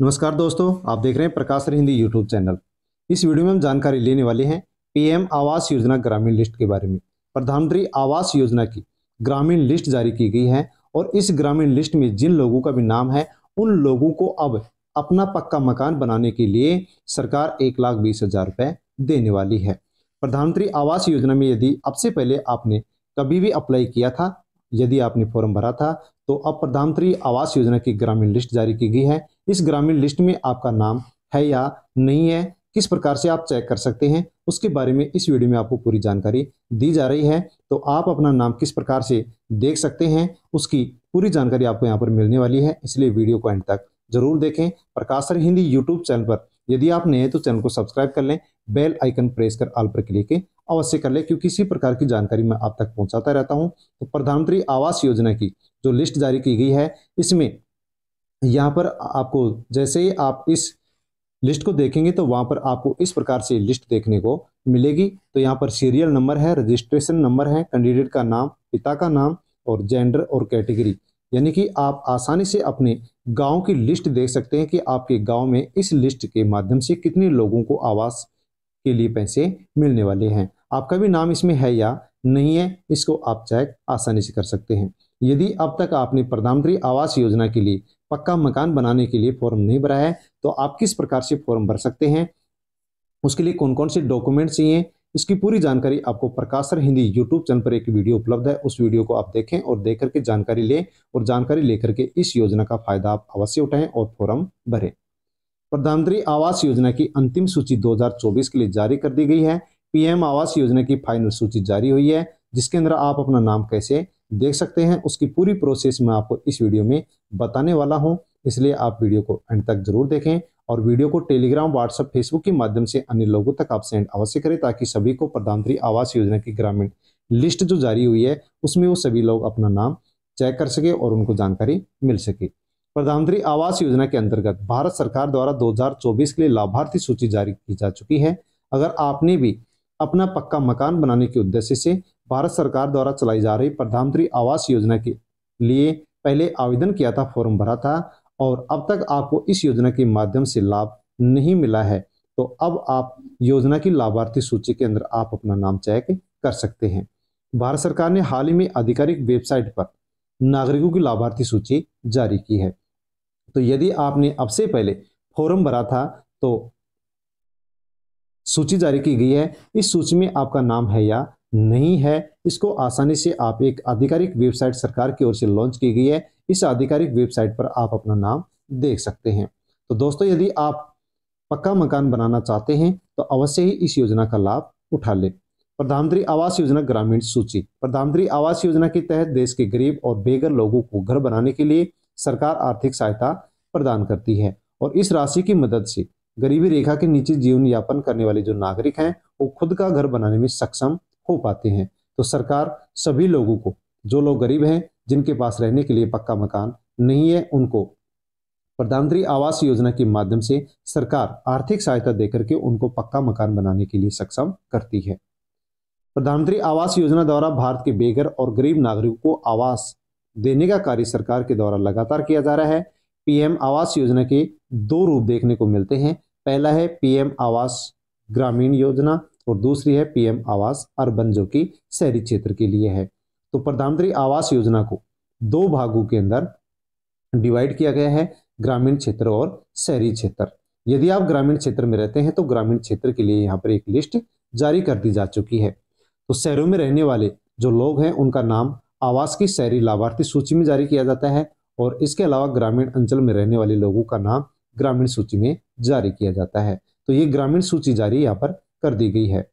नमस्कार दोस्तों, आप देख रहे हैं Prakash sir Hindi YouTube channel. इस वीडियो में हम जानकारी लेने वाले हैं पीएम आवास योजना ग्रामीण लिस्ट के बारे में। प्रधानमंत्री आवास योजना की ग्रामीण लिस्ट जारी की गई है और इस ग्रामीण लिस्ट में जिन लोगों का भी नाम है, उन लोगों को अब अपना पक्का मकान बनाने के लिए सरकार एक लाख बीस हज़ार रुपये देने वाली है। प्रधानमंत्री आवास योजना में यदि अब से पहले आपने कभी भी अप्लाई किया था, यदि आपने फॉर्म भरा था तो अब प्रधानमंत्री आवास योजना की ग्रामीण लिस्ट जारी की गई है। इस ग्रामीण लिस्ट में आपका नाम है या नहीं है, किस प्रकार से आप चेक कर सकते हैं, उसके बारे में इस वीडियो में आपको पूरी जानकारी दी जा रही है। तो आप अपना नाम किस प्रकार से देख सकते हैं, उसकी पूरी जानकारी आपको यहाँ पर मिलने वाली है। इसलिए वीडियो को एंड तक ज़रूर देखें। Prakash sir Hindi YouTube channel पर यदि आप नए हैं तो चैनल को सब्सक्राइब कर लें, बेल आइकन प्रेस कर आल पर क्लिक अवश्य कर लें, क्योंकि इसी प्रकार की जानकारी मैं आप तक पहुंचाता रहता हूँ। तो प्रधानमंत्री आवास योजना की जो लिस्ट जारी की गई है, इसमें यहाँ पर आपको जैसे ही आप इस लिस्ट को देखेंगे तो वहाँ पर आपको इस प्रकार से लिस्ट देखने को मिलेगी। तो यहाँ पर सीरियल नंबर है, रजिस्ट्रेशन नंबर है, कैंडिडेट का नाम, पिता का नाम और जेंडर और कैटेगरी। यानी कि आप आसानी से अपने गाँव की लिस्ट देख सकते हैं कि आपके गाँव में इस लिस्ट के माध्यम से कितने लोगों को आवास के लिए पैसे मिलने वाले हैं। आपका भी नाम इसमें है या नहीं है, इसको आप चेक आसानी से कर सकते हैं। यदि अब तक आपने प्रधानमंत्री आवास योजना के लिए पक्का मकान बनाने के लिए फॉर्म नहीं भरा है तो आप किस प्रकार से फॉर्म भर सकते हैं? उसके लिए कौन कौन से डॉक्यूमेंट चाहिए? इसकी पूरी जानकारी आपको प्रकाशर हिंदी यूट्यूब चैनल पर एक वीडियो उपलब्ध है, उस वीडियो को आप देखें और देख करके जानकारी लें और जानकारी लेकर के इस योजना का फ़ायदा आप अवश्य उठाएँ और फॉर्म भरें। प्रधानमंत्री आवास योजना की अंतिम सूची 2024 के लिए जारी कर दी गई है। पीएम आवास योजना की फाइनल सूची जारी हुई है, जिसके अंदर आप अपना नाम कैसे देख सकते हैं, उसकी पूरी प्रोसेस मैं आपको इस वीडियो में बताने वाला हूँ। इसलिए आप वीडियो को एंड तक ज़रूर देखें और वीडियो को टेलीग्राम, व्हाट्सएप, फेसबुक के माध्यम से अन्य लोगों तक आप सेंड अवश्य करें, ताकि सभी को प्रधानमंत्री आवास योजना की ग्रामीण लिस्ट जो जारी हुई है, उसमें वो सभी लोग अपना नाम चेक कर सके और उनको जानकारी मिल सके। प्रधानमंत्री आवास योजना के अंतर्गत भारत सरकार द्वारा 2024 के लिए लाभार्थी सूची जारी की जा चुकी है। अगर आपने भी अपना पक्का मकान बनाने के उद्देश्य से भारत सरकार द्वारा चलाई जा रही प्रधानमंत्री आवास योजना के लिए पहले आवेदन किया था, फॉर्म भरा था और अब तक आपको इस योजना के माध्यम से लाभ नहीं मिला है। तो अब आप योजना की लाभार्थी सूची के अंदर आप अपना नाम चेक कर सकते हैं। भारत सरकार ने हाल ही में आधिकारिक वेबसाइट पर नागरिकों की लाभार्थी सूची जारी की है। तो यदि आपने अब से पहले फॉर्म भरा था तो सूची जारी की गई है। इस सूची में आपका नाम है या नहीं है, इसको आसानी से आप एक आधिकारिक वेबसाइट सरकार की ओर से लॉन्च की गई है। इस आधिकारिक वेबसाइट पर आप अपना नाम देख सकते हैं। तो दोस्तों, यदि आप पक्का मकान बनाना चाहते हैं तो अवश्य ही इस योजना का लाभ उठा ले। प्रधानमंत्री आवास योजना ग्रामीण सूची। प्रधानमंत्री आवास योजना के तहत देश के गरीब और बेघर लोगों को घर बनाने के लिए सरकार आर्थिक सहायता प्रदान करती है और इस राशि की मदद से गरीबी रेखा के नीचे जीवन यापन करने वाले जो नागरिक हैं, वो खुद का घर बनाने में सक्षम हो पाते हैं। तो सरकार सभी लोगों को, जो लोग गरीब हैं, जिनके पास रहने के लिए पक्का मकान नहीं है, उनको प्रधानमंत्री आवास योजना के माध्यम से सरकार आर्थिक सहायता देकर के उनको पक्का मकान बनाने के लिए सक्षम करती है। प्रधानमंत्री आवास योजना द्वारा भारत के बेघर और गरीब नागरिकों को आवास देने का कार्य सरकार के द्वारा लगातार किया जा रहा है। पीएम आवास योजना के दो रूप देखने को मिलते हैं पहला है पीएम आवास ग्रामीण योजना और दूसरी है पीएम आवास अर्बन, जो कि शहरी क्षेत्र के लिए है। तो प्रधानमंत्री आवास योजना को दो भागों के अंदर डिवाइड किया गया है, ग्रामीण क्षेत्र और शहरी क्षेत्र। यदि आप ग्रामीण क्षेत्र में रहते हैं तो ग्रामीण क्षेत्र के लिए यहाँ पर एक लिस्ट जारी कर दी जा चुकी है। तो शहरों में रहने वाले जो लोग हैं, उनका नाम आवास की शहरी लाभार्थी सूची में जारी किया जाता है और इसके अलावा ग्रामीण अंचल में रहने वाले लोगों का नाम ग्रामीण सूची में जारी किया जाता है। तो ये ग्रामीण सूची जारी यहाँ पर कर दी गई है।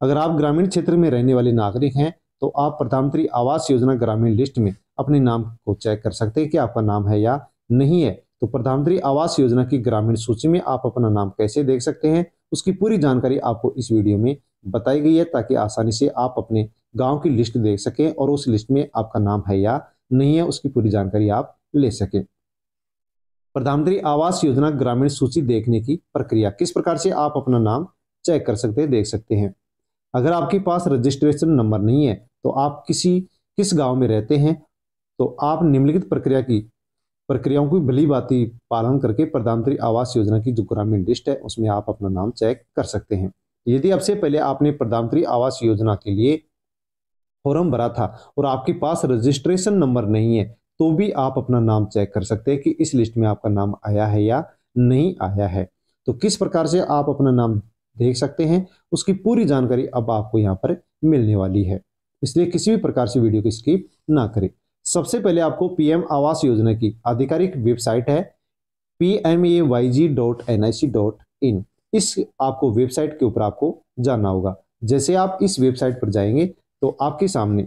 अगर आप ग्रामीण क्षेत्र में रहने वाले नागरिक हैं तो आप प्रधानमंत्री आवास योजना ग्रामीण लिस्ट में अपने नाम को चेक कर सकते हैं कि आपका नाम है या नहीं है। तो प्रधानमंत्री आवास योजना की ग्रामीण सूची में आप अपना नाम कैसे देख सकते हैं, उसकी पूरी जानकारी आपको इस वीडियो में बताई गई है, ताकि आसानी से आप अपने गाँव की लिस्ट देख सकें और उस लिस्ट में आपका नाम है या नहीं है, उसकी पूरी जानकारी आप ले सकें। प्रधानमंत्री आवास योजना ग्रामीण सूची देखने की प्रक्रिया किस प्रकार से आप अपना नाम चेक कर सकते हैं देख सकते हैं। अगर आपके पास रजिस्ट्रेशन नंबर नहीं है तो आप किसी, किस गाँव में रहते हैं तो आप निम्नलिखित प्रक्रिया की, प्रक्रियाओं की भली बाती पालन करके प्रधानमंत्री आवास योजना की जो ग्रामीण लिस्ट है, उसमें आप अपना नाम चेक कर सकते हैं। यदि अब से पहले आपने प्रधानमंत्री आवास योजना के लिए फॉर्म भरा था और आपके पास रजिस्ट्रेशन नंबर नहीं है तो भी आप अपना नाम चेक कर सकते हैं कि इस लिस्ट में आपका नाम आया है या नहीं आया है। तो किस प्रकार से आप अपना नाम देख सकते हैं, उसकी पूरी जानकारी अब आपको यहाँ पर मिलने वाली है। इसलिए किसी भी प्रकार से वीडियो को स्किप ना करें। सबसे पहले आपको पीएम आवास योजना की आधिकारिक वेबसाइट है P M A Y G dot N I C dot in इस आपको वेबसाइट के ऊपर आपको जानना होगा। जैसे आप इस वेबसाइट पर जाएँगे तो आपके सामने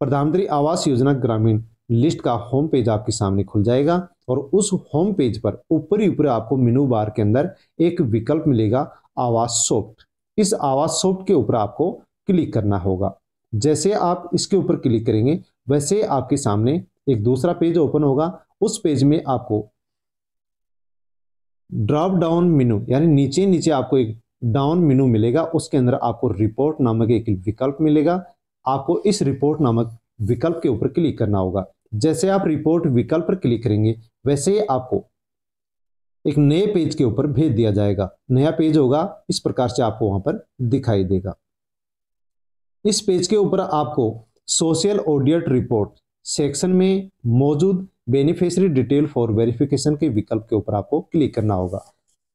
प्रधानमंत्री आवास योजना ग्रामीण लिस्ट का होम पेज आपके सामने खुल जाएगा और उस होम पेज पर ऊपर ही ऊपर आपको मेनू बार के अंदर एक विकल्प मिलेगा आवास सॉफ्ट इस आवास सॉफ्ट के ऊपर आपको क्लिक करना होगा। जैसे आप इसके ऊपर क्लिक करेंगे, वैसे आपके सामने एक दूसरा पेज ओपन होगा। उस पेज में आपको ड्रॉप डाउन मेनू, यानी नीचे नीचे आपको एक डाउन मेनू मिलेगा। उसके अंदर आपको रिपोर्ट नामक एक विकल्प मिलेगा। आपको इस रिपोर्ट नामक विकल्प के ऊपर क्लिक करना होगा। जैसे आप रिपोर्ट विकल्प पर क्लिक करेंगे, वैसे ही आपको एक नए पेज के ऊपर भेज दिया जाएगा। नया पेज होगा, इस प्रकार से आपको वहाँ पर दिखाई देगा। इस पेज के ऊपर आपको सोशल ऑडियट रिपोर्ट सेक्शन में मौजूद बेनिफिशियरी डिटेल फॉर वेरिफिकेशन के विकल्प के ऊपर आपको क्लिक करना होगा।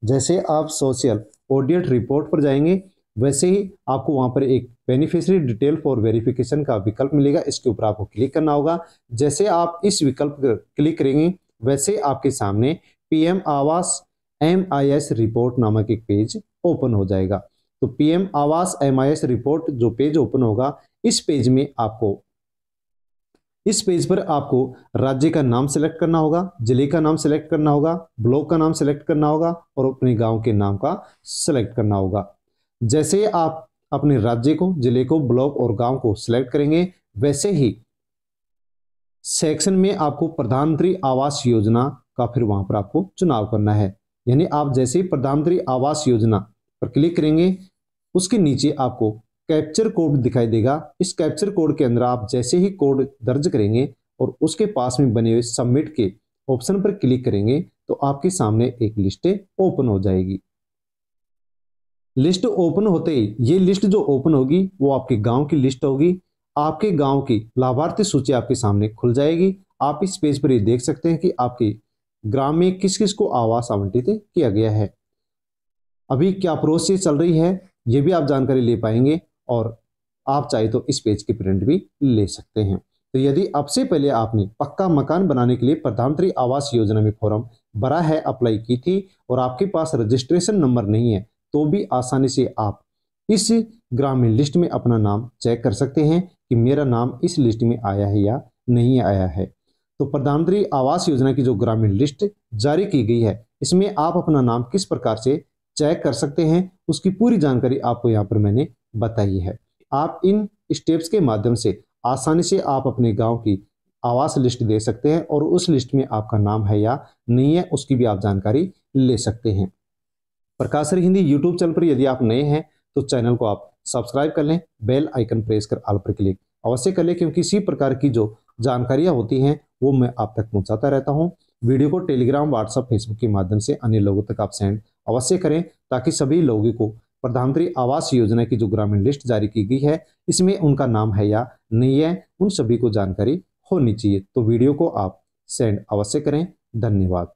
जैसे आप सोशल ऑडियट रिपोर्ट पर जाएँगे वैसे ही आपको वहाँ पर एक बेनिफिशियरी डिटेल फॉर वेरिफिकेशन का विकल्प मिलेगा। इसके ऊपर आपको क्लिक करना होगा। जैसे आप इस विकल्प क्लिक करेंगे, वैसे आपके सामने पीएम आवास एमआईएस रिपोर्ट नामक एक पेज ओपन हो जाएगा। तो पीएम आवास एमआईएस रिपोर्ट जो पेज ओपन होगा, इस पेज में आपको, इस पेज पर आपको राज्य का नाम सेलेक्ट करना होगा, ज़िले का नाम सेलेक्ट करना होगा ब्लॉक का नाम सेलेक्ट करना होगा और अपने गाँव के नाम का सेलेक्ट करना होगा। जैसे आप अपने राज्य को, ज़िले को, ब्लॉक और गाँव को सिलेक्ट करेंगे, वैसे ही सेक्शन में आपको प्रधानमंत्री आवास योजना का फिर वहाँ पर आपको चुनाव करना है। यानी आप जैसे ही प्रधानमंत्री आवास योजना पर क्लिक करेंगे, उसके नीचे आपको कैप्चर कोड दिखाई देगा। इस कैप्चर कोड के अंदर आप जैसे ही कोड दर्ज करेंगे और उसके पास में बने हुए सबमिट के ऑप्शन पर क्लिक करेंगे तो आपके सामने एक लिस्ट ओपन हो जाएगी। लिस्ट ओपन होते ही ये लिस्ट जो ओपन होगी, वो आपके गाँव की लिस्ट होगी। आपके गाँव की लाभार्थी सूची आपके सामने खुल जाएगी। आप इस पेज पर ये देख सकते हैं कि आपके ग्राम में किस किस को आवास आवंटित किया गया है। अभी क्या प्रोसेस चल रही है, ये भी आप जानकारी ले पाएँगे और आप चाहे तो इस पेज की प्रिंट भी ले सकते हैं। तो यदि अब से पहले आपने पक्का मकान बनाने के लिए प्रधानमंत्री आवास योजना में फॉर्म भरा है, अप्लाई की थी और आपके पास रजिस्ट्रेशन नंबर नहीं है तो भी आसानी से आप इस ग्रामीण लिस्ट में अपना नाम चेक कर सकते हैं कि मेरा नाम इस लिस्ट में आया है या नहीं आया है। तो प्रधानमंत्री आवास योजना की जो ग्रामीण लिस्ट जारी की गई है, इसमें आप अपना नाम किस प्रकार से चेक कर सकते हैं, उसकी पूरी जानकारी आपको यहाँ पर मैंने बताई है। आप इन स्टेप्स के माध्यम से आसानी से आप अपने गाँव की आवास लिस्ट दे सकते हैं और उस लिस्ट में आपका नाम है या नहीं है, उसकी भी आप जानकारी ले सकते हैं। प्रकाशर हिंदी यूट्यूब चैनल पर यदि आप नए हैं तो चैनल को आप सब्सक्राइब कर लें, बेल आइकन प्रेस कर आल पर क्लिक अवश्य कर लें, क्योंकि इसी प्रकार की जो जानकारियाँ होती हैं, वो मैं आप तक पहुंचाता रहता हूँ। वीडियो को टेलीग्राम व्हाट्सअप फेसबुक के माध्यम से अन्य लोगों तक आप सेंड अवश्य करें, ताकि सभी लोगों को प्रधानमंत्री आवास योजना की जो ग्रामीण लिस्ट जारी की गई है, इसमें उनका नाम है या नहीं है, उन सभी को जानकारी होनी चाहिए। तो वीडियो को आप सेंड अवश्य करें। धन्यवाद।